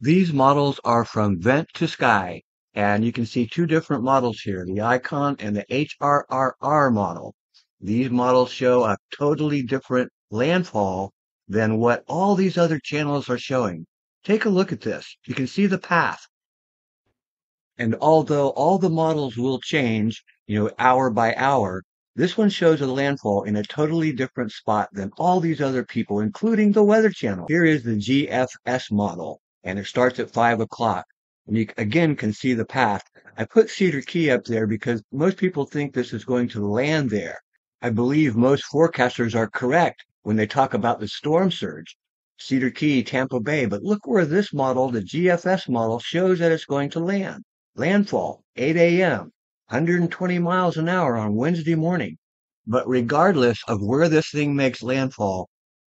These models are from Ventusky, and you can see two different models here, the Icon and the HRRR model. These models show a totally different landfall than what all these other channels are showing. Take a look at this. You can see the path. And although all the models will change, you know, hour by hour, this one shows a landfall in a totally different spot than all these other people, including the Weather Channel. Here is the GFS model, and it starts at 5 o'clock. And you again can see the path. I put Cedar Key up there because most people think this is going to land there. I believe most forecasters are correct when they talk about the storm surge. Cedar Key, Tampa Bay, but look where this model, the GFS model, shows that it's going to land. Landfall, 8 a.m., 120 miles an hour on Wednesday morning. But regardless of where this thing makes landfall,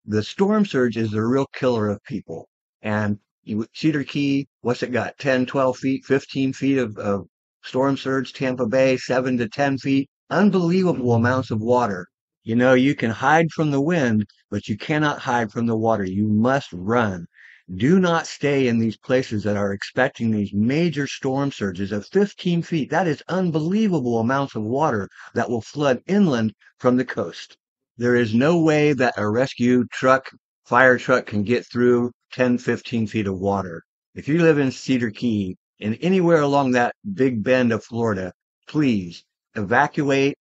the storm surge is the real killer of people. And Cedar Key, what's it got? 10, 12 feet, 15 feet of, of storm surge. Tampa Bay, 7 to 10 feet. Unbelievable amounts of water. You know, you can hide from the wind, but you cannot hide from the water. You must run. Do not stay in these places that are expecting these major storm surges of 15 feet. That is unbelievable amounts of water that will flood inland from the coast. There is no way that a rescue truck, fire truck can get through 10, 15 feet of water. If you live in Cedar Key and anywhere along that big bend of Florida, please evacuate,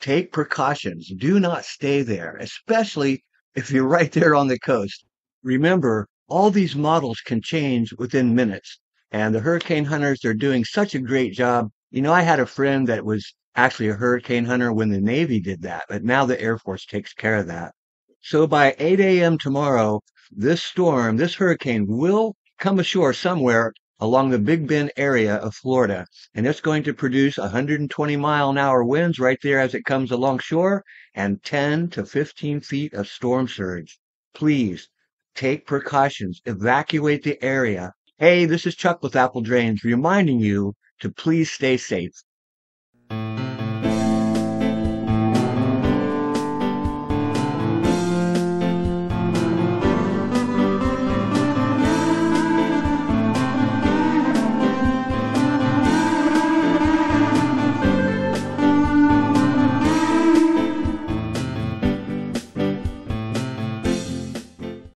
take precautions. Do not stay there, especially if you're right there on the coast. Remember, all these models can change within minutes. And the hurricane hunters, they're doing such a great job. You know, I had a friend that was actually a hurricane hunter when the Navy did that, but now the Air Force takes care of that. So by 8 a.m. tomorrow, this storm, this hurricane will come ashore somewhere along the Big Bend area of Florida, and it's going to produce 120 mile an hour winds right there as it comes along shore and 10 to 15 feet of storm surge. Please take precautions, evacuate the area. Hey, this is Chuck with Apple Drains reminding you to please stay safe.